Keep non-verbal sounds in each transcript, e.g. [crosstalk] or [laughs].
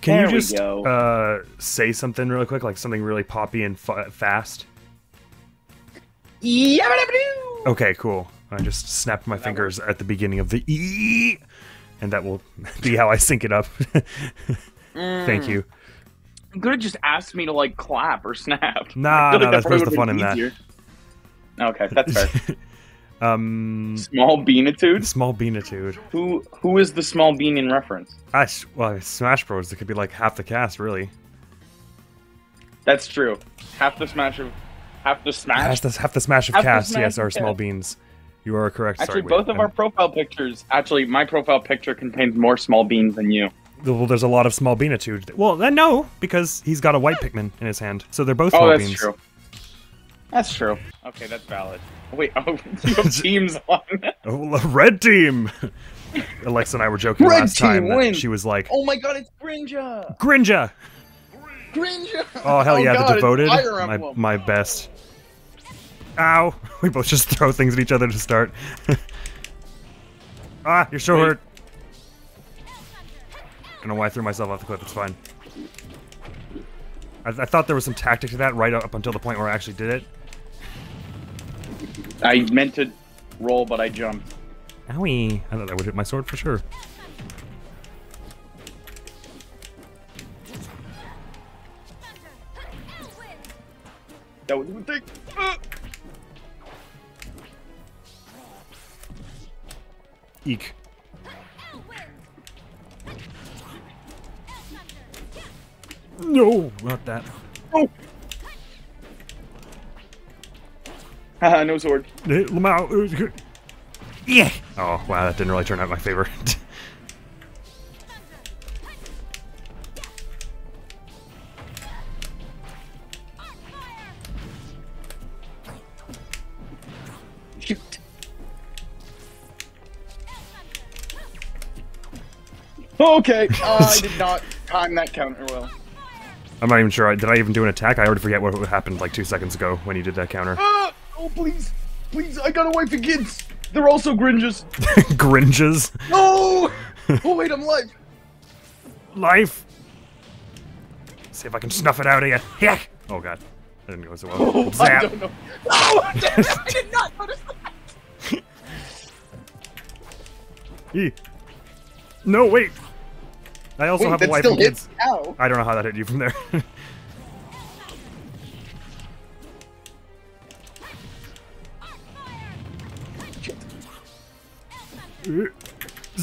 Can There you just uh, say something really quick, like something really poppy and fa- fast? Yabba-dabba-doo! Okay, cool. I just snapped my fingers at the beginning of the E, and that will [laughs] be how I sync it up. [laughs] Thank you. You could have just asked me to like clap or snap. [laughs] Nah, nah, that that's- where's the would've fun in been that? easier. Okay, that's fair. Um, small beanitude. small beanitude. Who who is the small bean in reference? I well, Smash Bros. It could be like half the cast, really. That's true. Half the smash of half the smash. Half the, half the Smash of Half cast, Smash yes, are small beans. You are correct. Actually, Sorry, both wait, of our profile pictures. Actually, my profile picture contains more small beans than you. Well, there's a lot of small beanitude. Well, then no, because he's got a white Pikmin in his hand, so they're both small Oh, that's beans. true. That's true. Okay, that's valid. Wait, oh, [laughs] [laughs] teams on. Oh, the red team. [laughs] Alexa and I were joking Red last time wins. she was like, Oh my god, it's Grinja! Grinja. Grinja! Oh hell yeah, God, the devoted, my my best. Ow! We both just throw things at each other to start. ah, you're so Wait. hurt. I don't know why I threw myself off the cliff. It's fine. I, I thought there was some tactic to that right up until the point where I actually did it. I meant to roll, but I jumped. Owie! I thought that would hit my sword for sure. That was the thing. Uh, Eek. No, not that. [laughs] Haha, no sword. Yeah. Oh wow, that didn't really turn out my favor. [laughs] Shoot. Okay, uh, I did [laughs] not time that counter well. I'm not even sure. I, did I even do an attack? I already forget what happened like two seconds ago when you did that counter. Oh, please. Please, I got a wife and kids. They're also Grinjas. [laughs] Gringes. No! Oh, wait, I'm alive. Life. See if I can snuff it out of you. Yeah. Oh god. That didn't go so well. Oh, I don't know. Oh, I did not notice that. Eee. No, wait. I also Wait, have a wife and kids. Ow. I don't know how that hit you from there. [laughs]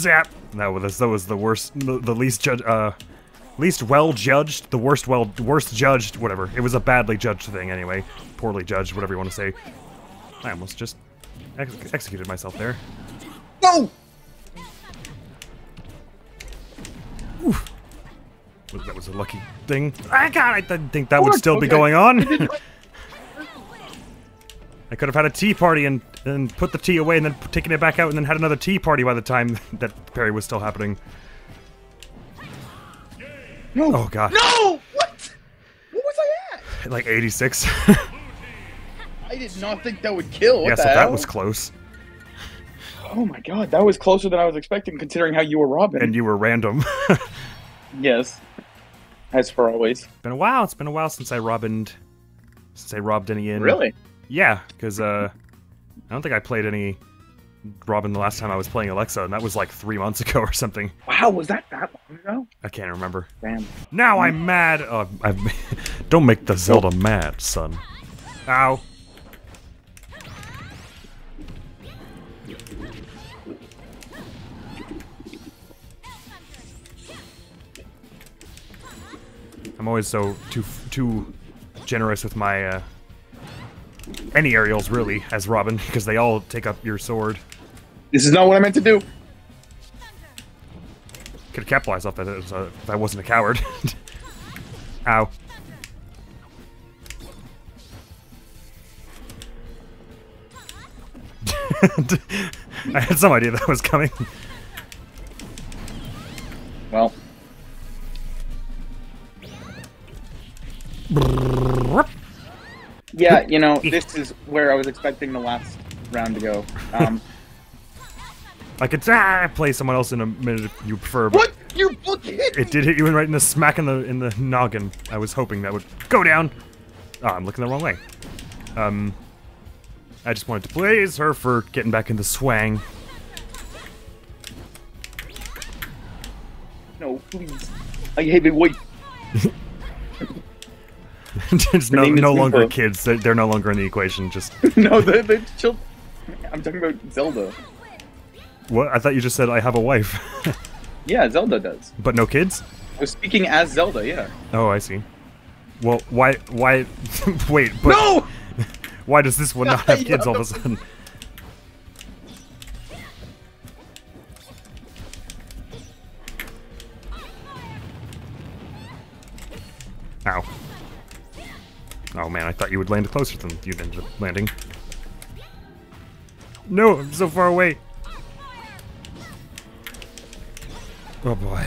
Zap. That was that was the worst, the, the least judge, uh, least well judged, the worst well, worst judged, whatever. It was a badly judged thing anyway, poorly judged, whatever you want to say. I almost just ex executed myself there. No! Well, That was a lucky thing. I God, I didn't think that would still be going on. [laughs] I could have had a tea party and, and put the tea away and then taken it back out and then had another tea party by the time [laughs] that parry was still happening. No! Oh god. No! What? What was I at? Like 86. [laughs] I did not think that would kill. What yeah, so hell? that was close. Oh my god, that was closer than I was expecting, considering how you were Robin. And you were random. [laughs] yes, as for always. been a while. It's been a while since I robbed since I robbed any in. Really? Yeah, because uh, I don't think I played any Robin the last time I was playing Alexa, and that was like three months [laughs] ago or something. Wow, was that that long ago? I can't remember. Damn. Now I'm mad. Oh, I, [laughs] don't make the Zelda mad, son. Ow. I'm always so too too generous with my uh, any aerials really as Robin because they all take up your sword. This is not what I meant to do. Could have capitalized off that if, uh, if I wasn't a coward. [laughs] Ow. [laughs] I had some idea that was coming. Yeah, you know, this is where I was expecting the last round to go. Um, [laughs] I could ah, play someone else in a minute if you prefer. But what? You hit It did hit you in right in the smack in the in the noggin. I was hoping that would go down. Oh, I'm looking the wrong way. Um, I just wanted to praise her for getting back in the swang. No, please. I hate my wife. [laughs] [laughs] it's no, no longer kids. They're, they're no longer in the equation. Just [laughs] no, the the chill. I'm talking about Zelda. what? I thought you just said I have a wife, [laughs] Yeah, Zelda does. but no kids. I was speaking as Zelda. Yeah. Oh, I see. Well, why? Why? wait, but no. why does this one not have kids all of a sudden? Ow. Oh man, I thought you would land closer than you ended up landing. No, I'm so far away. Oh boy.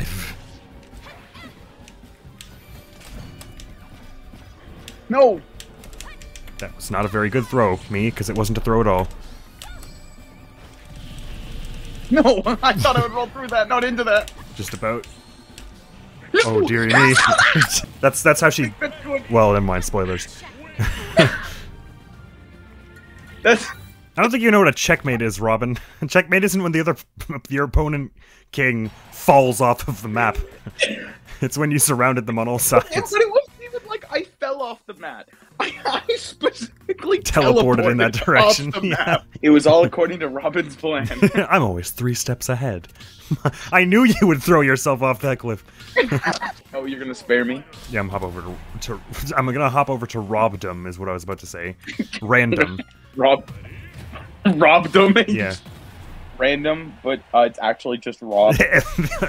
No. That was not a very good throw, me, because it wasn't a throw at all. No. [laughs] I thought I would roll through that, not into that. Just about. Oh dearie me. [laughs] that's that's how she. Well, never mind. Spoilers. [laughs] That's. I don't think you know what a checkmate is, Robin. checkmate isn't when the other [laughs] your opponent king falls off of the map. it's when you surrounded them on all Yeah, sides. but it wasn't even like I fell off the mat. I, I specifically Teleported in that direction, Off the yeah. map. It was all according to Robin's plan. I'm always three steps ahead. [laughs] I knew you would throw yourself off that cliff. [laughs] oh, you're gonna spare me? Yeah, I'm hop over to, to I'm gonna hop over to Robdom is what I was about to say. Random. [laughs] Rob. Rob domain. Yeah. Random, but uh, it's actually just Rob.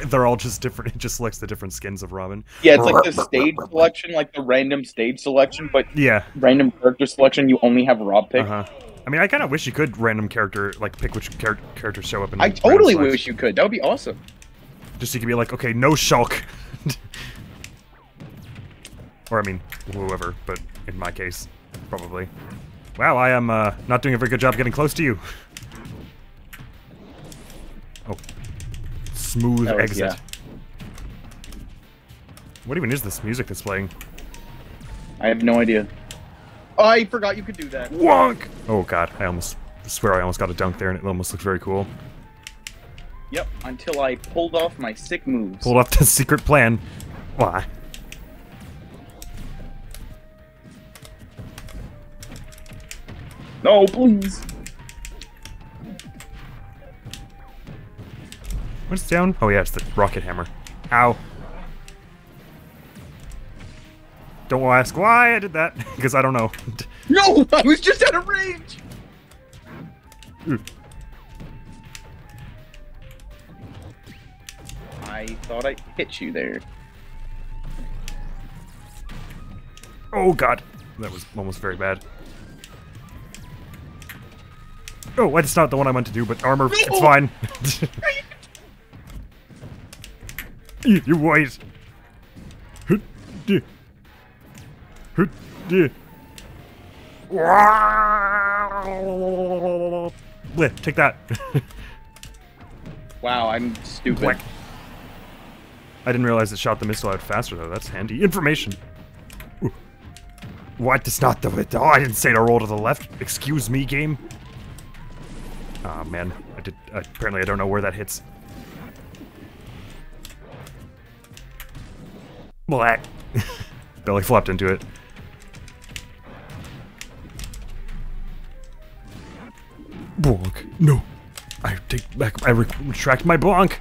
They're all just different. It just selects the different skins of Robin. Yeah, it's like the stage selection, like the random stage selection, but Yeah. random character selection, you only have Rob pick. Uh huh. I mean, I kind of wish you could random character like pick which char- characters show up in. I totally selects. wish you could. That would be awesome. Just so you could be like, okay, no Shulk. [laughs] or I mean, whoever, but in my case, probably. Wow, I am uh, not doing a very good job getting close to you. Oh, smooth was- exit. yeah. What even is this music that's playing? I have no idea. I forgot you could do that. Wonk! Oh god, I almost swear I almost got a dunk there, and it almost looks very cool. Yep, until I pulled off my sick moves. Pulled off the [laughs] secret plan. Why? No, please. What's down? Oh yeah, it's the rocket hammer. Ow. Don't ask why I did that, [laughs] because I don't know. [laughs] No, I was just out of range. I thought I hit you there. oh god, that was almost very bad. Oh, that's not the one I meant to do, but armor, it's fine. [laughs] you you wait. Bleh, take that. [laughs] Wow, I'm stupid. I didn't realize it shot the missile out faster though. That's handy information. Ooh. What? It's not the Oh, I didn't say to roll to the left. Excuse me, game. Ah man, I did. apparently, I don't know where that hits. Black. [laughs] Belly flopped into it. Bonk. No. I take back. I retract my bonk.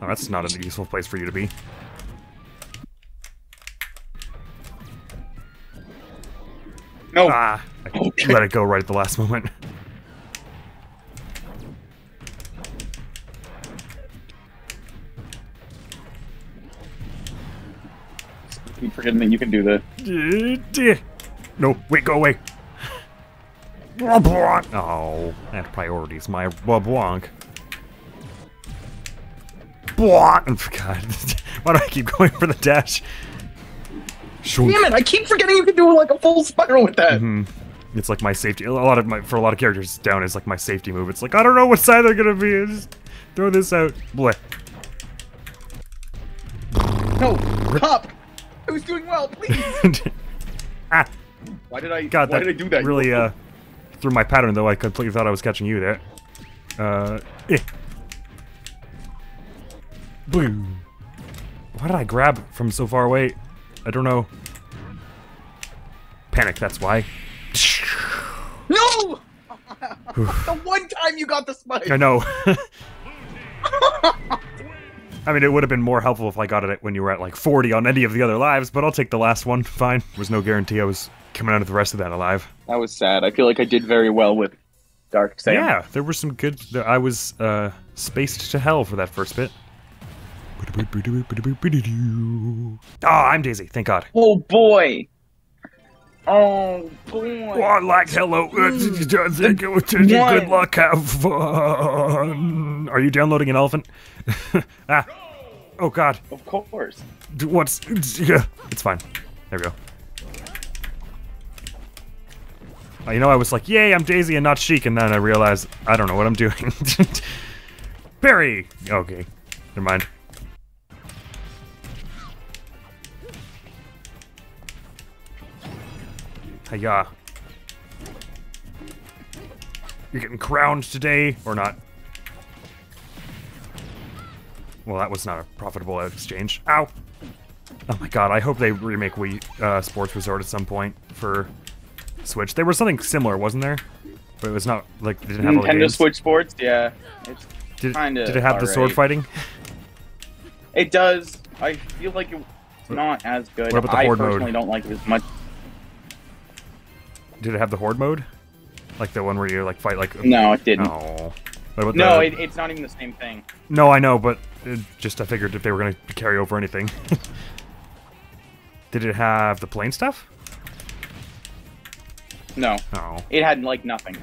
Oh, that's not a useful place for you to be. No. Ah, I Okay. let it go right at the last moment. keep forgetting that you can do that. No, wait, go away. Oh, that priorities my blanc. Blanc. God, [laughs] why do I keep going for the dash? Shoo. Damn it! I keep forgetting you can do like a full spiral with that. Mhm. It's like my safety. A lot of my for a lot of characters, down is like my safety move. It's like I don't know what side they're gonna be. Just throw this out. Bleh. No, Pop! I was doing well, please! [laughs] ah, Why did I, God, why that did I do that? really uh, threw my pattern, though. I completely thought I was catching you there. Uh, eh. Boom. Why did I grab from so far away? I don't know. Panic, that's why. [laughs] No! the one time you got the spike! I know. [laughs] [laughs] I mean, it would have been more helpful if I got it when you were at like 40 on any of the other lives, but I'll take the last one. [laughs] Fine. There was no guarantee I was coming out of the rest of that alive. That was sad. I feel like I did very well with Dark Sam. Yeah, there were some good. I was uh, spaced to hell for that first bit. Oh, I'm Daisy. Thank God. Oh boy! Oh boy! Oh, like hello. Good luck. Have fun. Are you downloading an elephant? [laughs] ah. Oh God. Of course. What's? Yeah. It's fine. There we go. Uh, you know, I was like, "Yay, I'm Daisy and not Sheik," and then I realized I don't know what I'm doing. [laughs] Barry. Okay. Never mind. Hiya. You're getting crowned today, or not? Well, that was not a profitable exchange. Ow! Oh my god, I hope they remake Wii uh, Sports Resort at some point for Switch. There was something similar, wasn't there? But it was not, like, they didn't have Nintendo. Switch Sports, yeah. It's Did, kinda did it have the sword alright. fighting? It does. I feel like it's not as good. What about the I horde mode? personally don't like it as much. Did it have the horde mode? Like the one where you, like, fight, like... No, it didn't. Oh. What about No, it, it's not even the same thing. No, I know, but it just I figured if they were going to carry over anything. [laughs] Did it have the plane stuff? No, Oh. it had like nothing.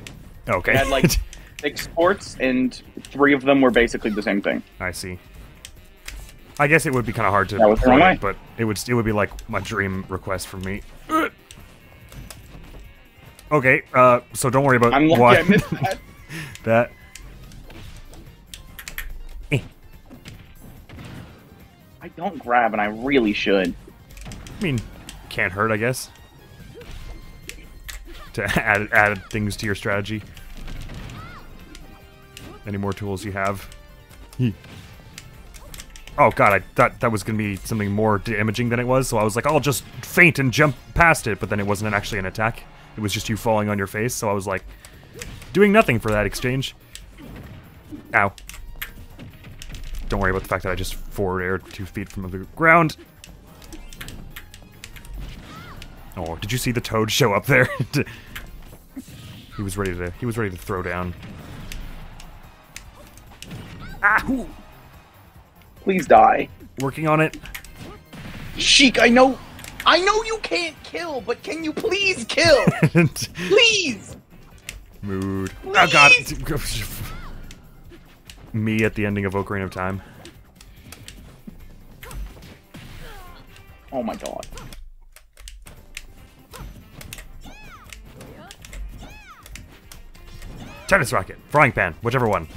Okay. It had like [laughs] six sports, and three of them were basically the same thing. I see. I guess it would be kind of hard to That was the play wrong it, way. but it would it would be like my dream request from me. Okay, uh, so don't worry about I'm lucky why I missed [laughs] that. that. Eh. I don't grab, and I really should. I mean, can't hurt, I guess. To [laughs] add add things to your strategy. Any more tools you have? Oh god, I thought that was gonna be something more damaging than it was, so I was like, I'll just faint and jump past it, but then it wasn't actually an attack. It was just you falling on your face, so I was like, doing nothing for that exchange. Ow. Don't worry about the fact that I just forward air two feet from the ground. Oh, did you see the toad show up there? [laughs] he was ready to he was ready to throw down. Ah, Please die. working on it. Sheik, I know. I know you can't kill, but can you please kill? [laughs] please! Mood. Oh god. Please! Me at the ending of Ocarina of Time. Oh my god. Tennis racket, frying pan, whichever one.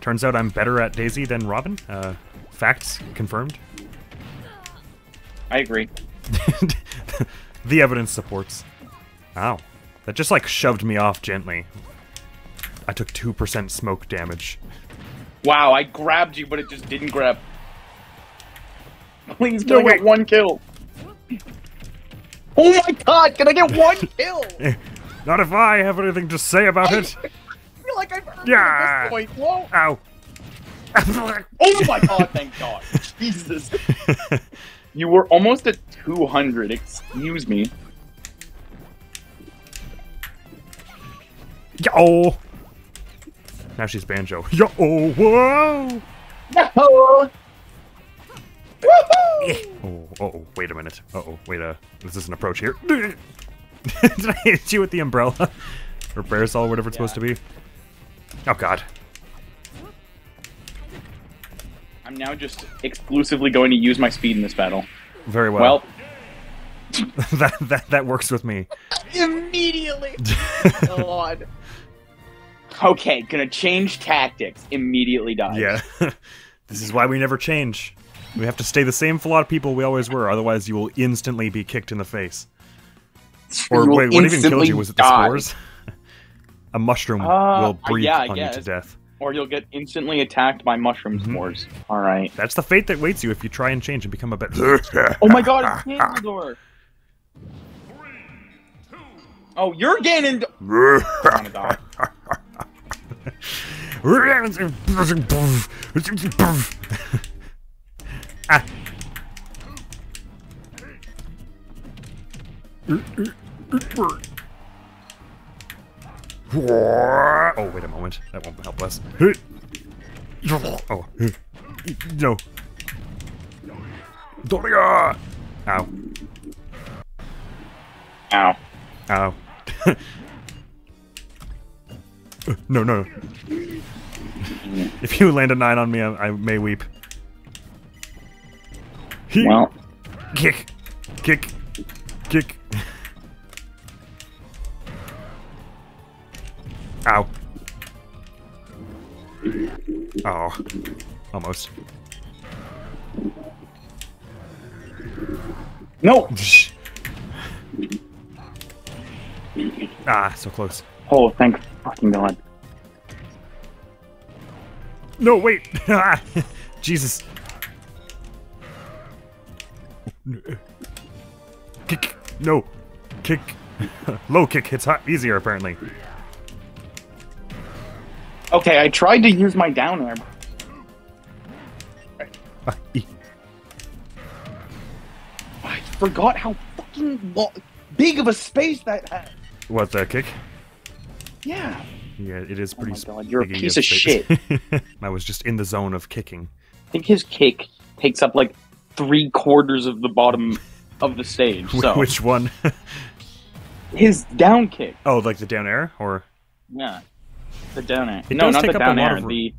Turns out I'm better at Daisy than Robin. Uh, facts confirmed. I agree. [laughs] the evidence supports. Ow. That just like shoved me off gently. I took 2% smoke damage. Wow, I grabbed you, but it just didn't grab. Please, can No, get one kill? Oh my god, can I get one [laughs] kill? Not if I have anything to say about it. [laughs] feel like I've earned Yeah. it at this point. Whoa. Ow. Oh my god, thank god. Jesus. You were almost at 200, excuse me. Yo. Now she's banjo. Yo. Whoa. No! Woohoo! Oh, uh oh, wait a minute. Uh oh, wait a. This is an approach here. [laughs] Did I hit you with the umbrella? [laughs] or parasol, whatever it's supposed to be? Oh god. I'm now just exclusively going to use my speed in this battle. Very well. Well, [laughs] that, that that works with me. immediately. [laughs] God. Okay, gonna change tactics. Immediately die. Yeah. [laughs] This is why we never change. We have to stay the same flawed people we always were, otherwise you will instantly be kicked in the face. Or wait, what even killed you? Was it the die. spores? A mushroom Uh, will breathe yeah, I on you to death. Or you'll get instantly attacked by mushroom Mhm. spores. All right. That's the fate that waits you if you try and change and become a bit. Oh my god, it's Ganondorf! Oh, you're Ganondorf! I'm gonna die. ah. Oh, wait a moment. That won't help us. Oh. No. Doria! Ow. Ow. Ow. no, no, no. If you land a 9 on me, I, I may weep. Well, Kick. Kick. Kick. Ow. Oh. Almost. no! [laughs] Ah, so close. Oh, thank fucking god. No, wait! [laughs] Jesus. Kick. No. Kick. [laughs] Low kick hits hot easier, apparently. Okay, I tried to use my down air. I forgot how fucking big of a space that had. What, that kick? Yeah. Yeah, it is Oh my pretty God, you're a piece of space. [laughs] I was just in the zone of kicking. I think his kick takes up like three quarters of the bottom of the stage. [laughs] So Which one? [laughs] his down kick. oh, like the down air? Or. Yeah. The down air. It no, does not take the up a down lot air. of- The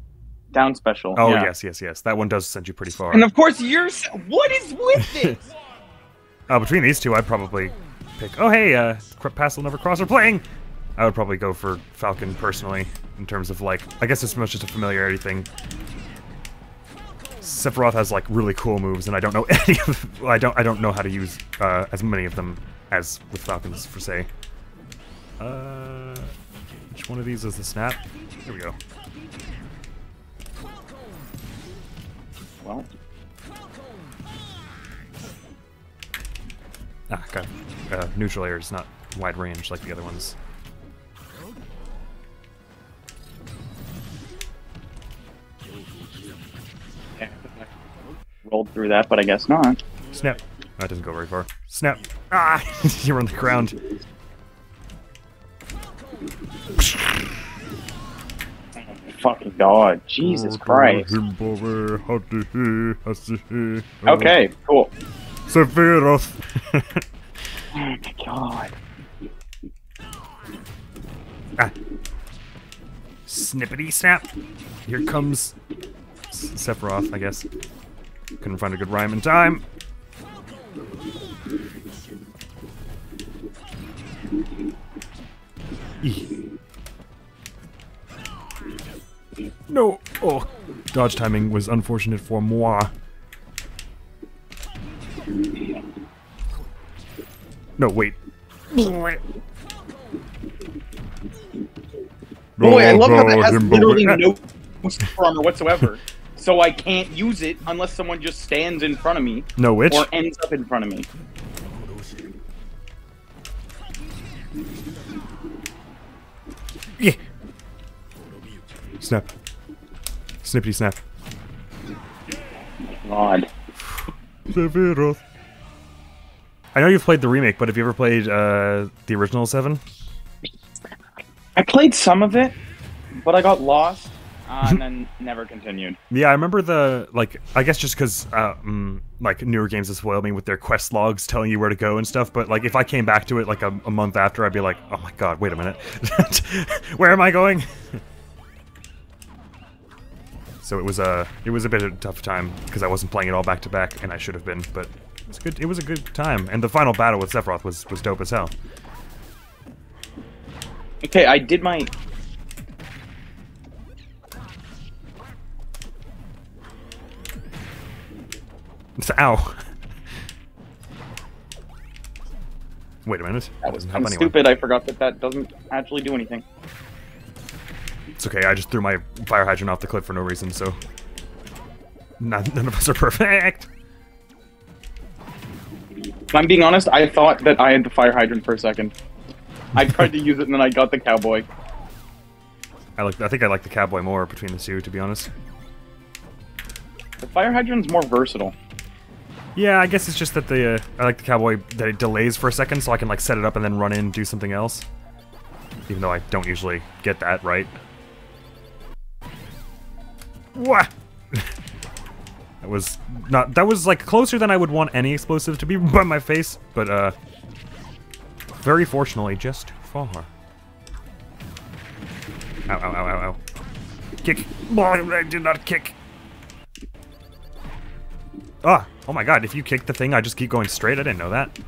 down special. Oh, yeah. yes, yes, yes. That one does send you pretty far. And of course, you're. What is with [laughs] this? Uh, between these two, I'd probably pick. Oh, hey, uh, Pass will never cross are playing. I would probably go for Falcon personally, in terms of like, I guess it's much just a familiarity thing. Sephiroth has like really cool moves, and I don't know [laughs] any of. I don't. I don't know how to use uh, as many of them as with Falcons for say. Uh, which one of these is the snap? Here we go. well, Ah, got uh, neutral air is not wide range like the other ones. yeah. rolled through that, but I guess not. Snap. That doesn't go very far. Snap. Ah! [laughs] You're on the ground. Fucking god, Jesus Christ. Okay. Cool. Sephiroth. Oh my god. ah. Snippety snap. Here comes Sephiroth, I guess. Couldn't find a good rhyme in time. Eeh. No! Oh, dodge timing was unfortunate for moi. No, wait. Boy, I love how that has literally uh, no super armor whatsoever. So I can't use it unless someone just stands in front of me No, which? or ends up in front of me. Yeah. Snap. Snippety snap. God. Sephiroth. I know you've played the remake, but have you ever played uh, the original Seven? I played some of it, but I got lost [laughs] uh, and then never continued. Yeah, I remember the like. I guess just because uh, mm, like newer games have spoiled me with their quest logs telling you where to go and stuff. But like, if I came back to it like a, a month after, I'd be like, "Oh my god, wait a minute, [laughs] where am I going?" [laughs] so it was a it was a bit of a tough time because I wasn't playing it all back to back, and I should have been. But it was good. It was a good time, and the final battle with Sephiroth was was dope as hell. Okay, I did my. It's Ow. Wait a minute. That was doesn't kind help of anyone. stupid. I forgot that that doesn't actually do anything. It's okay, I just threw my fire hydrant off the cliff for no reason, so... None, none of us are [laughs] perfect! If I'm being honest, I thought that I had the fire hydrant for a second. I tried to use it and then I got the cowboy. I like. I think I like the cowboy more between the two, to be honest. The fire hydrant's more versatile. Yeah, I guess it's just that the uh, I like the cowboy that it delays for a second, so I can like set it up and then run in and do something else. Even though I don't usually get that right. What? that was not. That was like closer than I would want any explosive to be [laughs] by my face, but uh, very fortunately, just far. Ow! Ow! Ow! Ow! Ow! Kick! [laughs] I did not kick. Ah! Oh my god, if you kick the thing, I just keep going straight? I didn't know that.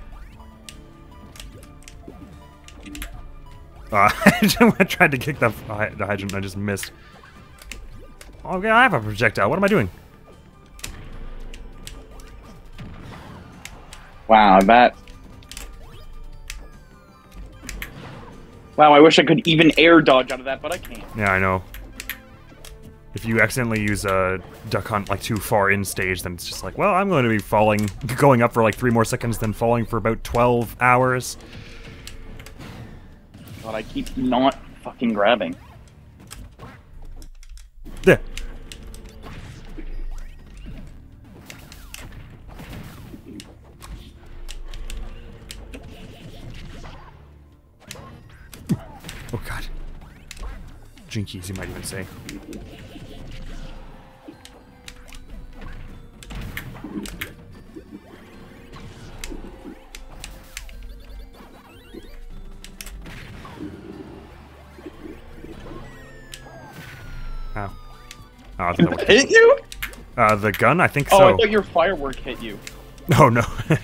Uh, [laughs] I tried to kick the, the hydrant and I just missed. Okay, I have a projectile. What am I doing? Wow, that. Wow, I wish I could even air dodge out of that, but I can't. Yeah, I know. If you accidentally use a duck hunt like too far in stage, then it's just like, well, I'm going to be falling, [laughs] going up for like three more seconds, then falling for about 12 hours. But I keep not fucking grabbing. Jinkies, you might even say. Oh, I thought that Hit you? uh, the gun? I think Oh, so. I thought your firework hit you. [laughs] Oh no. [laughs]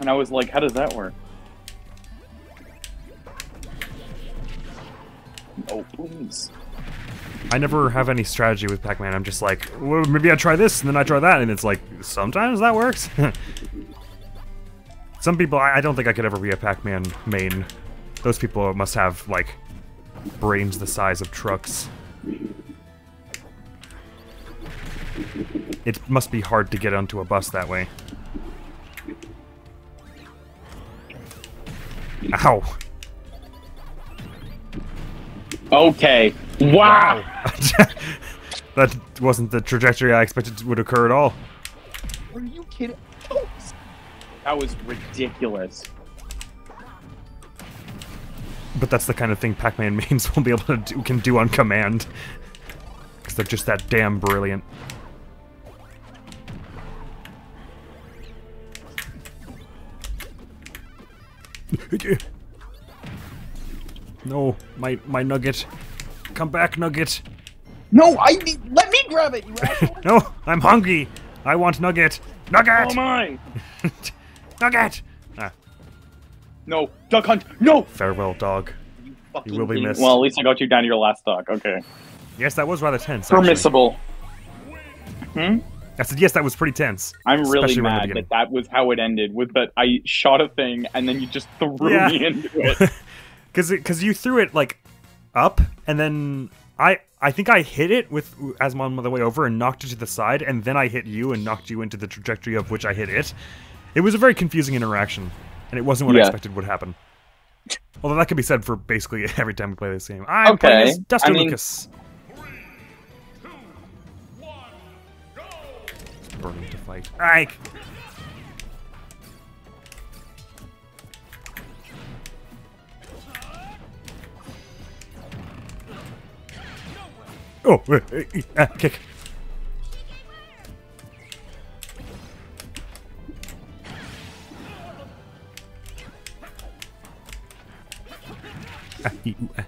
And I was like, how does that work? Oh, please. I never have any strategy with Pac-Man. I'm just like, well, maybe I try this and then I try that, and it's like sometimes that works. [laughs] Some people, I, I don't think I could ever be a Pac-Man main. Those people must have like brains the size of trucks. It must be hard to get onto a bus that way. Ow! Okay. Wow. [laughs] that wasn't the trajectory I expected would occur at all. Are you kidding? Oh. That was ridiculous. But that's the kind of thing Pac-Man [laughs] mains will be able to do, can do on command. Because they're just that damn brilliant. [laughs] No, my my nugget. Come back, nugget. No, I need. Let me grab it, you asshole. [laughs] No, I'm hungry. I want nugget. Nugget. oh my. [laughs] nugget. Ah, No, duck hunt. No. farewell, dog. You fucking will be idiot. missed. Well, at least I got you down to your last duck. Okay. Yes, that was rather tense. actually. Permissible. Hmm. I said yes, that was pretty tense. I'm really Especially around mad beginning. that that was how it ended. With that I shot a thing and then you just threw Yeah. me into it. [laughs] Because because you threw it like up, and then I I think I hit it with as I'm on the way over and knocked it to the side, and then I hit you and knocked you into the trajectory of which I hit it. It was a very confusing interaction, and it wasn't what I expected would happen. Although that could be said for basically [laughs] every time we play this game. I'm playing Okay, as Dustin I mean- Lucas. Burning to fight. Ike. Oh, uh, uh, kick. Ah, ee, ooh, ah.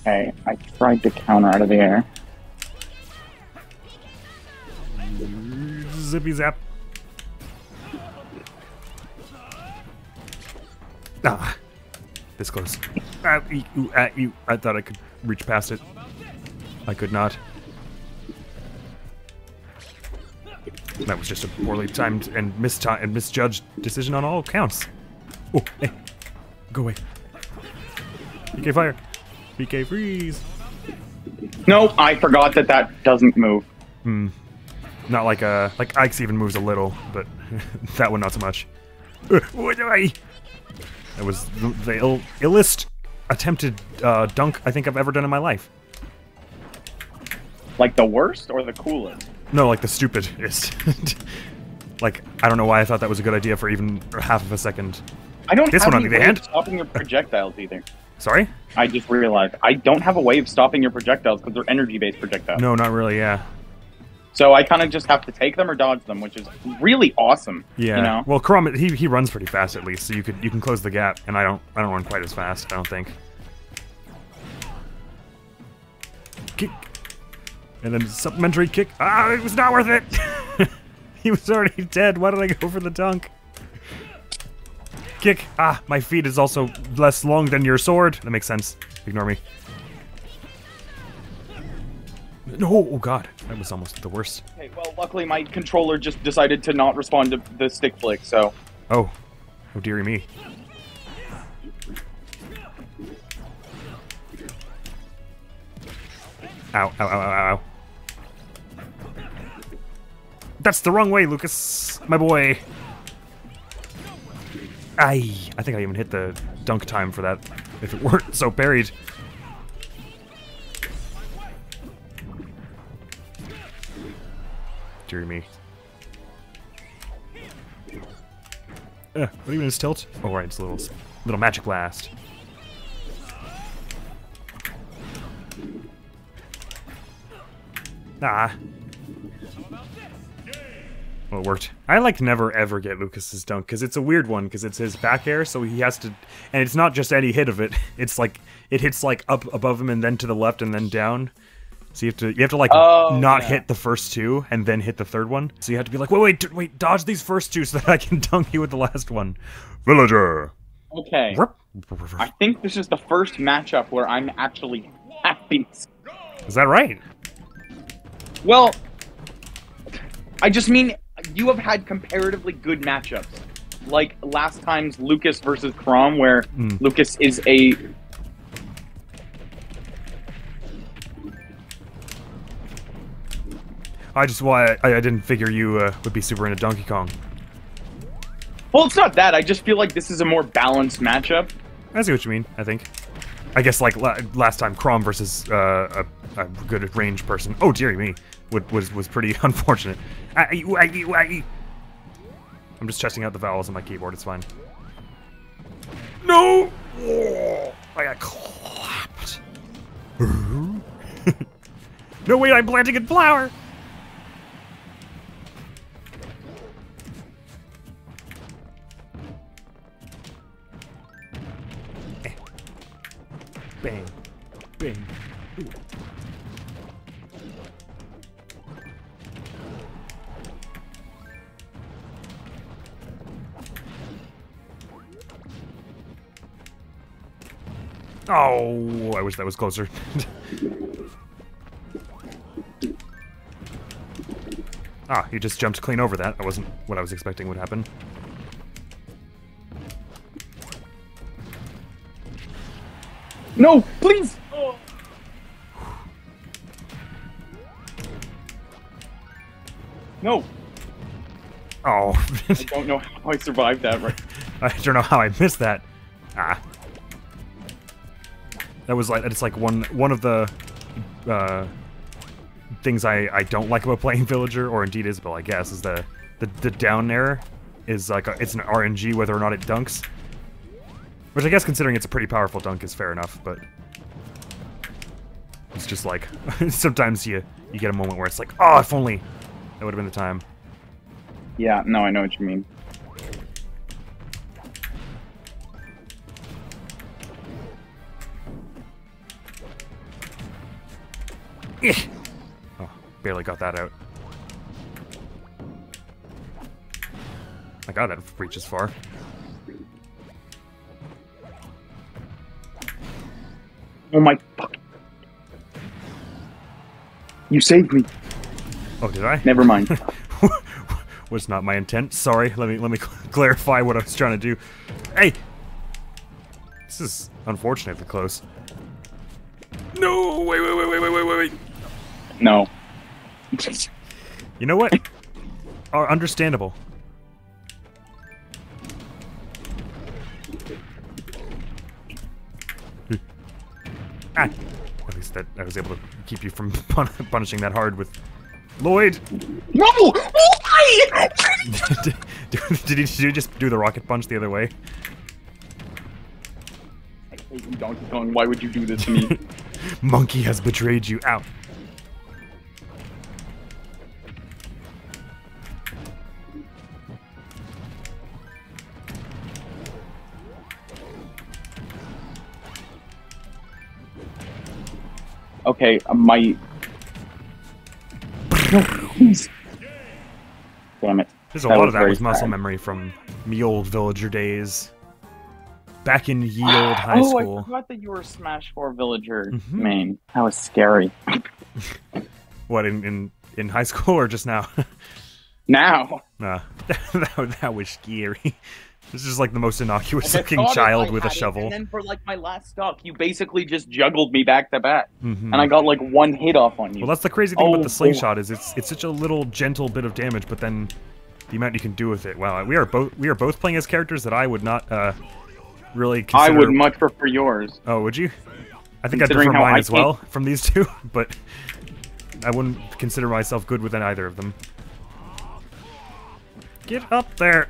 Okay, I tried to counter out of the air. Zippy zap. Close. Ah, ee, ooh, ah, ee. I thought I could reach past it. I could not. That was just a poorly timed and misti and misjudged decision on all counts. Oh, hey. Go away. PK fire. PK freeze. No, I forgot that that doesn't move. Hmm. Not like uh like Ike's even moves a little, but [laughs] that one not so much. Uh, what do I? That was the, the Ill, illest attempted uh, dunk I think I've ever done in my life. Like the worst or the coolest? No, like the stupidest. [laughs] like I don't know why I thought that was a good idea for even half of a second. I don't This have one on the way hand? of stopping your projectiles either. Sorry? I just realized I don't have a way of stopping your projectiles because they're energy-based projectiles. No, not really. Yeah. So I kind of just have to take them or dodge them, which is really awesome. Yeah. You know? Well, Chrom he he runs pretty fast at least, so you could you can close the gap, and I don't I don't run quite as fast. I don't think. Kick, and then supplementary kick. Ah, it was not worth it. [laughs] he was already dead. Why did I go for the dunk? Kick. Ah, my feet is also less long than your sword. That makes sense. Ignore me. No, oh god, that was almost the worst. Okay, well, luckily my controller just decided to not respond to the stick flick, so Oh, oh dearie me. Ow, ow, ow, ow, ow. That's the wrong way, Lucas, my boy. Aye, I think I even hit the dunk time for that, if it [laughs] weren't so buried. Dear me. Uh, what even is tilt? Oh, right, it's a little, little magic blast. Ah. Well, it worked. I like never ever get Lucas's dunk because it's a weird one because it's his back air, so he has to, and it's not just any hit of it. [laughs] It's like it hits like up above him and then to the left and then down. So you have to you have to like Oh, not yeah. hit the first two and then hit the third one. So you have to be like, wait, wait, wait, dodge these first two so that I can [laughs] dunk you with the last one. Villager. okay. I think this is the first matchup where I'm actually happy. Is that right? Well, I just mean you have had comparatively good matchups. Like last time's Lucas versus Chrom, where Mm. Lucas is a I just why I, I didn't figure you uh, would be super into Donkey Kong. well, it's not that. I just feel like this is a more balanced matchup. I see what you mean. I think. I guess like la- last time, Chrom versus uh, a, a good range person. Oh dearie me, would, was was pretty [laughs] unfortunate. Ah, ee. I'm just testing out the vowels on my keyboard. It's fine. No! Oh, I got clapped. [laughs] no wait, I'm planting in flower. Bang. Bang. Ooh. Oh, I wish that was closer. [laughs] ah, he just jumped clean over that. That wasn't what I was expecting would happen. No, please. Oh. No, Oh, I don't know how I survived that. Right. [laughs] I don't know how I missed that. Ah. That was like it's like one one of the uh, things I, I don't like about playing [laughs] Villager, or indeed Isabelle, I guess, is the the, the down air is like a, it's an RNG whether or not it dunks. Which I guess considering it's a pretty powerful dunk is fair enough, but it's just like [laughs] sometimes you you get a moment where it's like, oh if only that would have been the time. Yeah, no, I know what you mean. Eh. Oh, barely got that out. My god, that reaches far. Oh my fuck. You saved me. Oh, did I? Never mind. [laughs] was not my intent. Sorry. Let me let me [laughs] clarify what I was trying to do. Hey, this is unfortunately close. No! Wait! Wait! Wait! Wait! Wait! Wait! Wait! wait. no. You know what? [laughs] Are understandable. Ah! At least that I was able to keep you from [laughs] pun punishing that hard with Lloid. No! Why? did, [laughs] did, he, did you just do the rocket punch the other way? I hate you, Donkey Kong. Why would you do this to me? [laughs] Monkey has betrayed you. Ow. Okay, my. No, please. Damn it. There's a That lot of that with muscle sad. memory from me old villager days. Back in [gasps] ye old high oh, I school. forgot that you were Smash 4 villager Mhm. main. That was scary. [laughs] What in, in in high school or just now? [laughs] Now. nah, [laughs] that, that was scary. This is like the most innocuous looking child with a had it, shovel. And then for like my last stock, you basically just juggled me back to back, Mhm. and I got like one hit off on you. Well, that's the crazy thing Oh, about the slingshot is it's it's such a little gentle bit of damage, but then the amount you can do with it. Wow, we are both we are both playing as characters that I would not uh really I would much prefer yours. Oh, would you? I think I'd prefer mine I as well from these two, [laughs] but I wouldn't consider myself good within either of them. Get up there!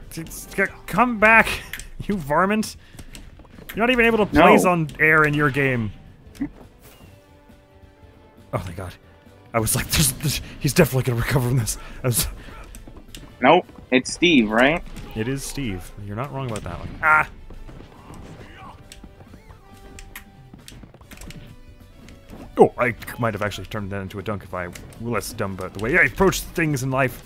Come back, [laughs] you varmint! You're not even able to place No. on air in your game. Oh my god. I was like, there's, there's, he's definitely gonna recover from this. I was, [laughs] Nope, it's Steve, right? it is Steve. You're not wrong about that one. Ah! Oh, I might have actually turned that into a dunk if I were less dumb about the way I approach things in life.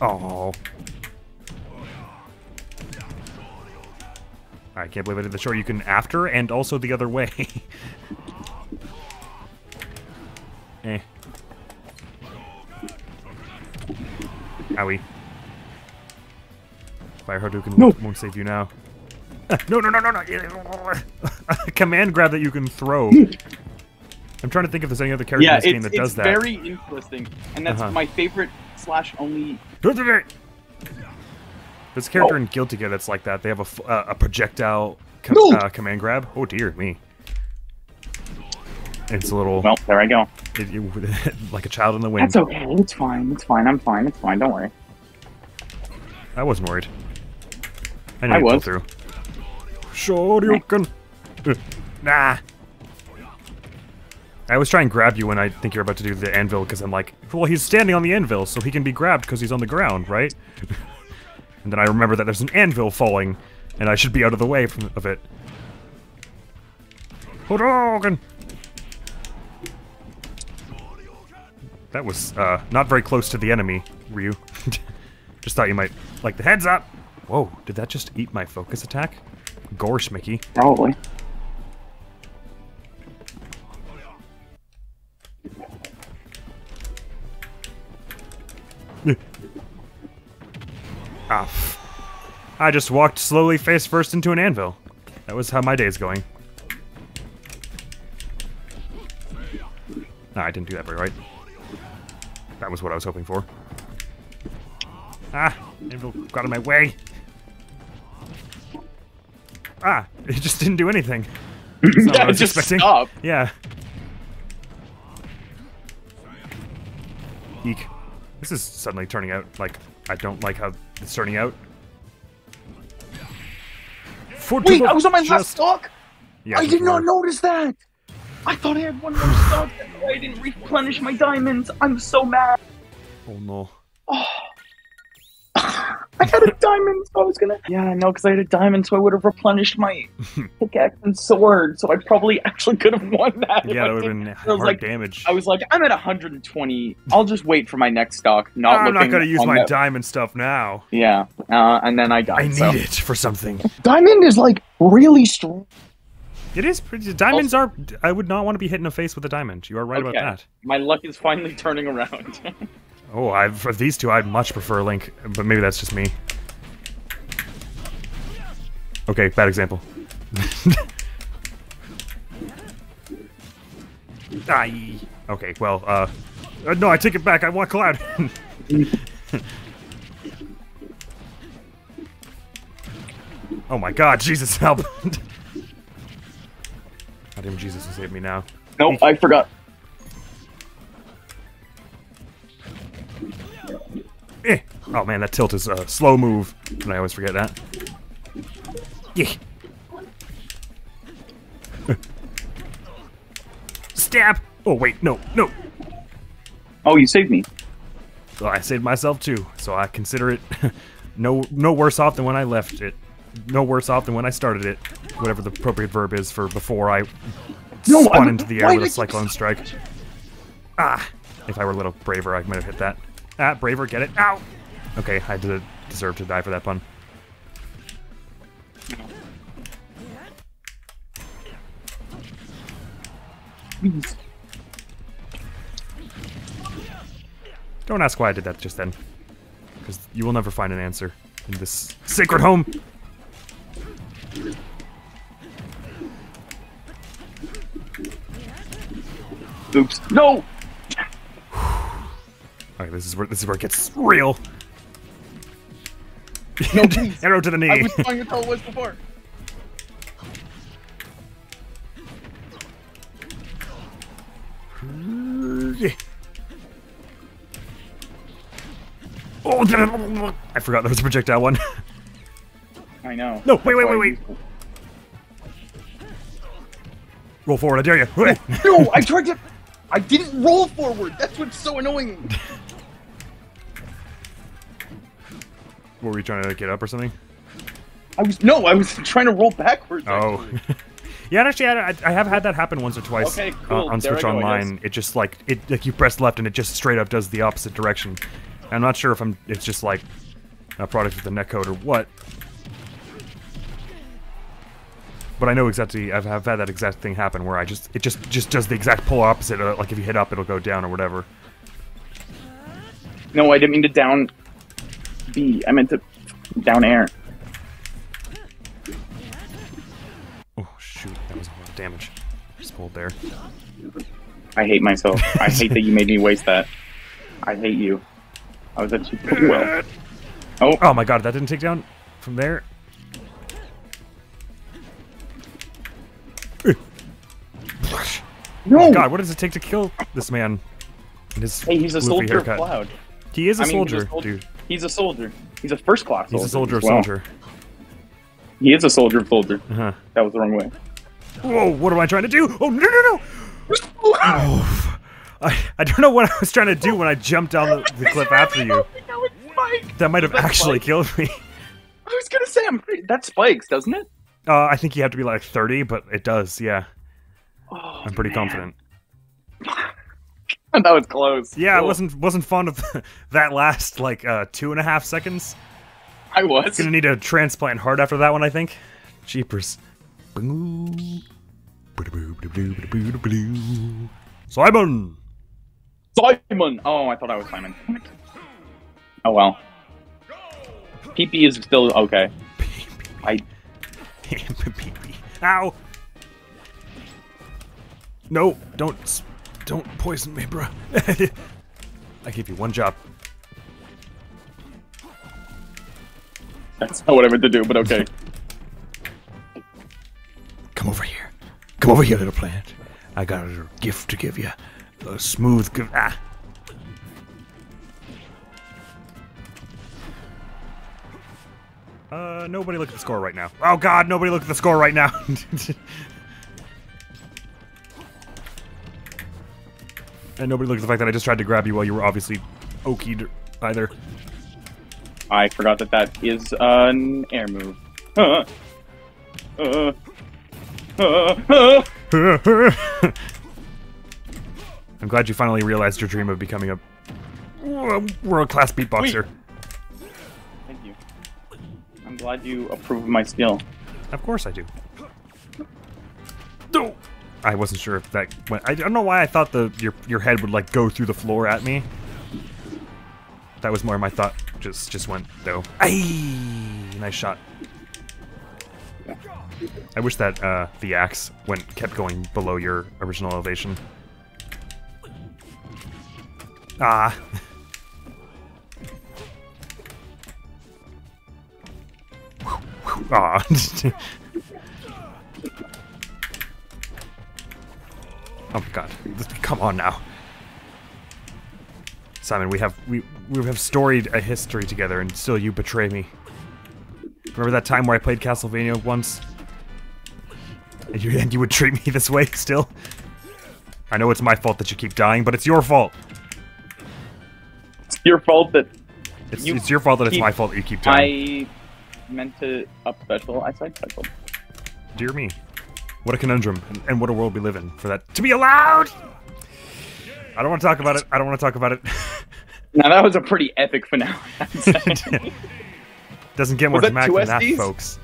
Oh. I can't believe I did the short. You can after and also the other way. [laughs] eh. Owie. Fire Hadouken No. won't, won't save you now. [laughs] No, no, no, no, no! [laughs] Command grab that you can throw. I'm trying to think if there's any other character Yeah, in this game that does that. Yeah, it's very interesting, and that's Uh-huh. my favorite slash only. There's a character Oh. in Guilty Gear that's like that. They have a, uh, a projectile com- No. uh, command grab. Oh dear me. It's a little Well, there I go. it- it- [laughs] like a child in the wind. That's okay. It's fine. It's fine. I'm fine. It's fine. Don't worry. I wasn't worried. I knew I was. through. Shoryuken. [laughs] Nah. I always try and grab you when I think you're about to do the anvil because I'm like, well, he's standing on the anvil, so he can be grabbed because he's on the ground, right? [laughs] and then I remember that there's an anvil falling, and I should be out of the way from, of it. Hadouken! That was uh, not very close to the enemy, Ryu. [laughs] just thought you might like the heads up. Whoa! Did that just eat my focus attack? Gorsh, Mickey. Probably. I just walked slowly face first into an anvil. That was how my day's going. Nah, I didn't do that very right. That was what I was hoping for. Ah, anvil got in my way. Ah, [laughs] it just didn't do anything. That's not [laughs] I yeah, was just expecting. Yeah. Eek. This is suddenly turning out like I don't like how it's turning out. Foot Wait, I was on my last chest. stock. Yeah, I did not were. notice that. I thought I had one more stock. That's why I didn't replenish my diamonds. I'm so mad. Oh no. I I had a diamond, so I was gonna. Yeah, no, because I had a diamond, so I would have replenished my [laughs] pickaxe and sword. So I probably actually could have won that. Yeah, I that would have been I was hard like- damage. I was like, I'm at 120. I'll just wait for my next stock. Not I'm not gonna use my diamond stuff now. Yeah, uh, and then I I died. need so. it for something. Diamond is like really strong. It is pretty. Diamonds are. I would not want to be hit in the face with a diamond. You are right Okay. about that. My luck is finally turning around. [laughs] Oh, I for these two, I'd much prefer Link, but maybe that's just me. Okay, bad example. [laughs] Aye. Okay, well, uh, uh, no, I take it back. I want Cloud. [laughs] oh my God, Jesus help! [laughs] Even Jesus will save me now. nope, I forgot. Eh. Oh man, that tilt is a slow move, and I always forget that. Yeah. [laughs] Stab! Oh wait, no, no. Oh, you saved me. Well, I saved myself too, so I consider it [laughs] no no worse off than when I left it. No worse off than when I started it. Whatever the appropriate verb is for before I No, spun I- into the air with a cyclone strike. Ah! If I were a little braver, I might have hit that. Ah, braver, get it? Ow! Okay, I did deserve to die for that pun. Don't ask why I did that just then. Because you will never find an answer in this sacred home. Oops. No. Okay, this is where this is where it gets real. No. [laughs] Arrow to the knee. I was trying to tell it was before. [laughs] Oh, I forgot there was a projectile one. [laughs] I know. No, wait, wait, wait, wait. Roll forward, I dare you. No, I tried to. I didn't roll forward. That's what's so annoying. Were you trying to get up or something? I was no, I was trying to roll backwards. Oh. [laughs] yeah, actually, I, I have had that happen once or twice Okay, uh, on There Switch go, Online. It just like it like you press left and it just straight up does the opposite direction. I'm not sure if I'm. It's just like a product of the netcode or what. But I know exactly. I've, I've had that exact thing happen where I just it just just does the exact polar opposite. Uh, like if you hit up, it'll go down or whatever. No, I didn't mean to down B. I meant to down air. Oh shoot, that was a lot of damage. Just pulled there. I hate myself. I hate that you made me waste that. I hate you. I was actually pretty well. [laughs] Oh, Oh my god, that didn't take down from there. No! God, what does it take to kill this man? And his Hey, he's a floofy soldier of? Cloud. He is a I mean, he's a soldier, sol- dude. He's a soldier. He's a first class soldier. He's a soldier of as well. soldier. He is a soldier of soldier. Uh-huh. That was the wrong way. Whoa, what am I trying to do? Oh, no, no, no! Oh, [sighs] I, I don't know what I was trying to do when I jumped down the, the cliff after you. That might have actually Spike. killed me. [laughs] I was gonna say I'm pretty, that spikes, doesn't it? Uh, I think you have to be like 30, but it does, yeah. Oh, I'm pretty man. confident. [laughs] that was close. Yeah, I wasn't wasn't fond of [laughs] that last like uh, two and a half seconds. I was. Gonna need a transplant heart after that one, I think. Jeepers. Simon! Simon. Oh, I thought I was Simon. Oh well. PP is still okay. I [laughs] Ow! No, don't, don't poison me, bro. [laughs] I give you one job. that's not what I meant to do, but okay. [laughs] Come over here. Come over here, little plant. I got a gift to give you. A smooth gift. Ah. Uh, nobody look at the score right now. Oh god, nobody look at the score right now. [laughs] and nobody look at the fact that I just tried to grab you while you were obviously okied either. I forgot that that is an air move. Uh, uh, [laughs] uh, uh. I'm glad you finally realized your dream of becoming a world-class beatboxer. Thank you. I'm glad you approve of my skill. Of course I do. No. I wasn't sure if that went. I don't know why I thought the your your head would like go through the floor at me. That was more my thought. Just just went though. Ayy, nice shot. I wish that uh, the axe went kept going below your original elevation. Ah. [laughs] Ah. [laughs] oh my god. Come on now. Simon, we have we we have storied a history together and still you betray me. Remember that time where I played Castlevania once? And you, and you would treat me this way still? I know it's my fault that you keep dying, but it's your fault. It's your fault that It's, You it's your fault that it's my fault that you keep dying. I meant to up special. I side special. Dear me. What a conundrum, and, and what a world we live in for that to be allowed! I don't want to talk about it. I don't want to talk about it. [laughs] Now that was a pretty epic finale. [laughs] Doesn't get more dramatic than that, folks.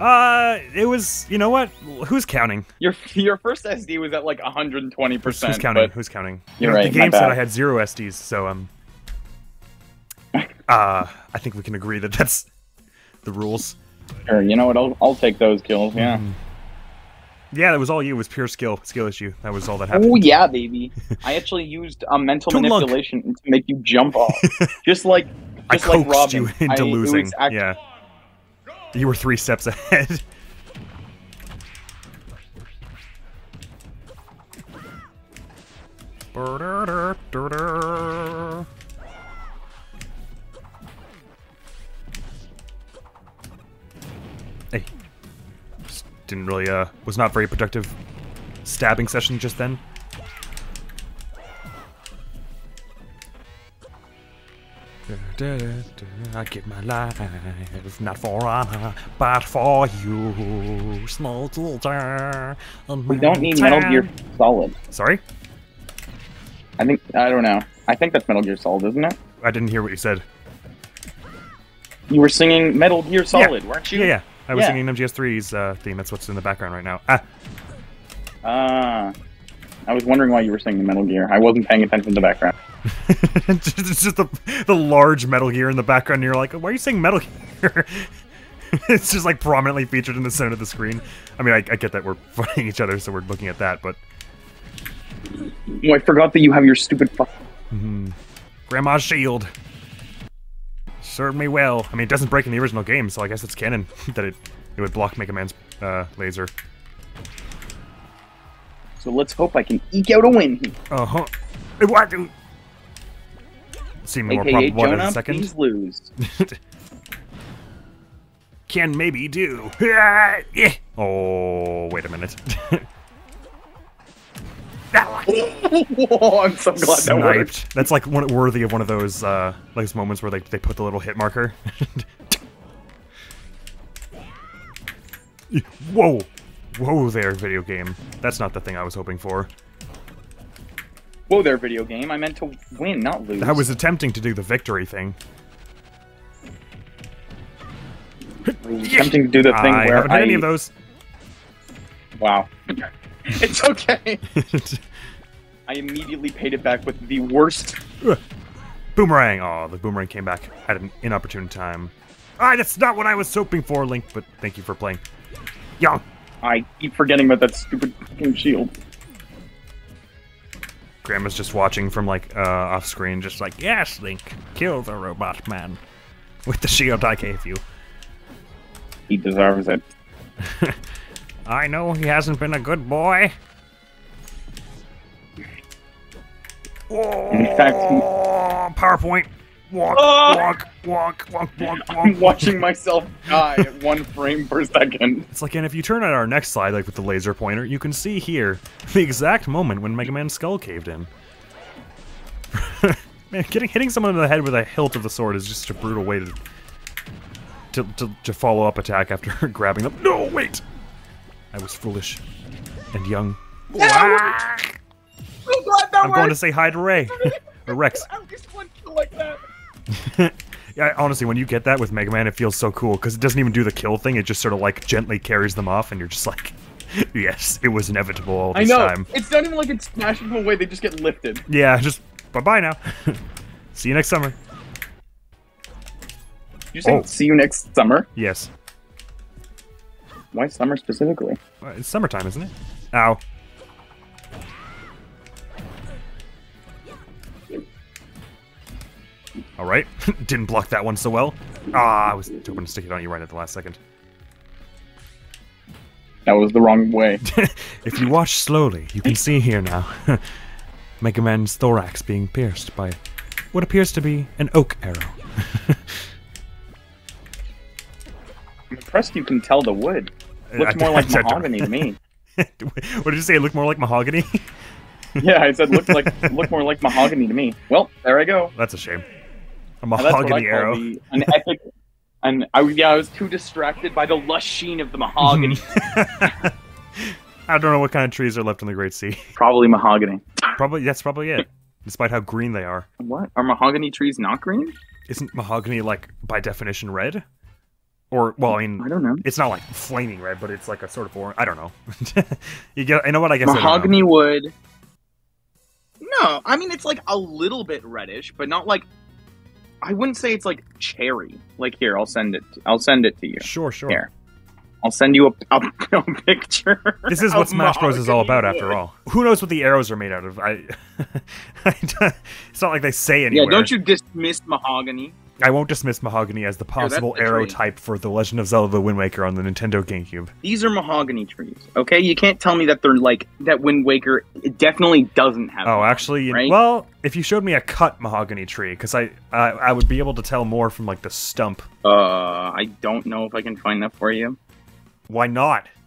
Uh, it was. You know what? Who's counting? your your first SD was at like 120 Who's, percent. who's counting? Who's counting? You're The right, my game said. I had zero SDs, so um. [laughs] Uh, I think we can agree that that's the rules. Sure, you know what? I'll I'll take those kills. Yeah. Mm-hmm. Yeah, that was all you. It was pure skill, skill issue. That was all that happened. Oh yeah, baby! I actually [laughs] used um, mental manipulation to make you jump off, [laughs] just like I just like coaxed Robin. you into I- losing. act- yeah. You were three steps ahead. [laughs] didn't really, uh, was not very productive stabbing session just then. I give my life not for honor, but for you, small soldier. We don't need Metal Gear Solid. Sorry, I think I don't know. I think that's Metal Gear Solid, isn't it? I didn't hear what you said. You were singing Metal Gear Solid, weren't you? Yeah, yeah. I was Yeah. singing MGS3's uh, theme. That's what's in the background right now. Ah, Ah. I was wondering why you were singing Metal Gear. I wasn't paying attention to the background. [laughs] it's just the, the large Metal Gear in the background. And you're like, why are you saying Metal Gear? [laughs] it's just like prominently featured in the center of the screen. I mean, I, I get that we're [laughs] fighting each other, so we're looking at that, but Oh, I forgot that you have your stupid fuck. Grandma's shield served me well. I mean, it doesn't break in the original game, so I guess it's canon [laughs] that it it would block Mega Man's uh, laser. So let's hope I can eke out a win here. Uh huh. What? Seeming more probable in a second. please lose. [laughs] Can maybe do. [laughs] Oh, wait a minute. Whoa, [laughs] I'm so glad that worked. Sniped. That's like one worthy of one of those uh, those moments where they they put the little hit marker. [laughs] Whoa, whoa there, video game. That's not the thing I was hoping for. Whoa there, video game. I meant to win, not lose. I was attempting to do the victory thing. I attempting to do the thing where. I where haven't had I... any of those. Wow. [laughs] it's okay. [laughs] I immediately paid it back with the worst. [laughs] boomerang. Oh, the boomerang came back at an inopportune time. Ah, that's not what I was hoping for, Link. But thank you for playing. Young. I keep forgetting about that stupid fucking shield. Grandma's just watching from like uh, off screen, just like, yes, Link, kill the robot man with the shield I gave you. He deserves it. I know he hasn't been a good boy. In fact, he- Oh, PowerPoint. Walk, Ah! walk, walk, walk, [laughs] walk, I'm watching myself die at one frame per second. It's like, and if you turn on our next slide, like with the laser pointer, you can see here the exact moment when Mega Man's skull caved in. [laughs] Man, getting hitting someone in the head with a hilt of the sword is just a brutal way to to, to, to follow up attack after [laughs] grabbing them. No, wait! I was foolish and young. I'm oh glad that I'm going to say hi to Ray. [laughs] or Rex. I just want to like that. [laughs] Yeah, honestly, when you get that with Mega Man, it feels so cool because it doesn't even do the kill thing. It just sort of like gently carries them off, and you're just like, [laughs] yes, it was inevitable all this I this know. time. It's not even like it's smashing them away. They just get lifted. Yeah, just bye bye now. See you next summer. You say Oh. see you next summer? Yes. Why summer specifically? It's summertime, isn't it? Ow. All right. [laughs] Didn't block that one so well. Ah, I was hoping to stick it on you right at the last second. That was the wrong way. [laughs] if you watch slowly, you can see here now [laughs] Mega Man's thorax being pierced by what appears to be an oak arrow. I'm impressed you can tell the wood. Looks more like [laughs] mahogany to me. [laughs] what did you say? It looked more like mahogany? [laughs] Yeah, I said look like look more like mahogany to me. Well, there I go. That's a shame. A Now, that's what mahogany arrow. the- an epic. And I yeah, I was too distracted by the lush sheen of the mahogany. I don't know what kind of trees are left in the Great Sea. probably mahogany. Probably that's probably it. Despite how green they are. What are mahogany trees not green? Isn't mahogany like by definition red? Or well, I mean, I don't know. it's not like flaming red, but it's like a sort of orange. I don't know. [laughs] you get, I know what I guess. I. Mahogany wood. No, I mean it's like a little bit reddish, but not like. I wouldn't say it's like cherry. Like here, I'll send it. I'll send it to you. Sure, sure. Here, I'll send you a, a, [laughs] a picture. This is what Smash Bros. is all about, after all. Who knows what the arrows are made out of? I, [laughs] it's not like they say Yeah, don't you dismiss mahogany? I won't dismiss mahogany as the possible the arrow tree. type for The Legend of Zelda: The Wind Waker on the Nintendo GameCube. These are mahogany trees. Okay, you can't tell me that they're like that. Wind Waker it definitely doesn't have. Oh, actually, right? well, if you showed me a cut mahogany tree, because I, I, I would be able to tell more from like the stump. Uh, I don't know if I can find that for you Why not? [laughs]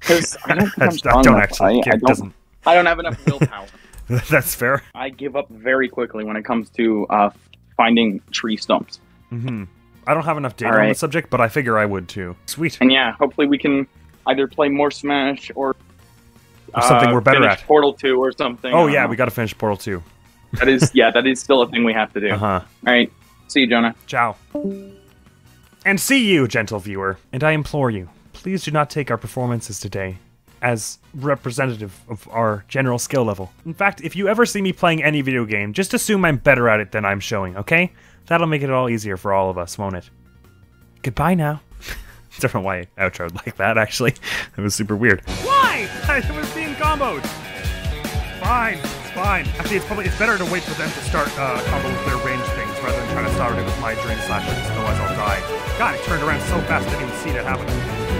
because I don't I don't actually. I, I don't. I don't have enough willpower. [laughs] That's fair. I give up very quickly when it comes to uh, finding tree stumps. hmm I don't have enough data All on the subject, but I figure I would too. [laughs] Sweet. And yeah, hopefully we can either play more Smash or, Or something uh, we're better at. Portal Two or something. Oh yeah, know. we got to finish Portal 2. that is yeah, that is still a thing we have to do. Uh huh. All right, see you, Jonah. Ciao. And see you, gentle viewer. And I implore you, please do not take our performances today as representative of our general skill level. In fact, if you ever see me playing any video game, just assume I'm better at it than I'm showing, okay? That'll make it all easier for all of us, won't it? Goodbye now. [laughs] Don't know why I outroed like that, actually. [laughs] That was super weird. Why? [laughs] I was being comboed. Fine, it's fine. Actually, it's probably it's better to wait for them to start uh, combo with their range things rather than trying to start it with my drain slashers. Otherwise, I'll die. God, it turned around so fast I didn't even see that happen.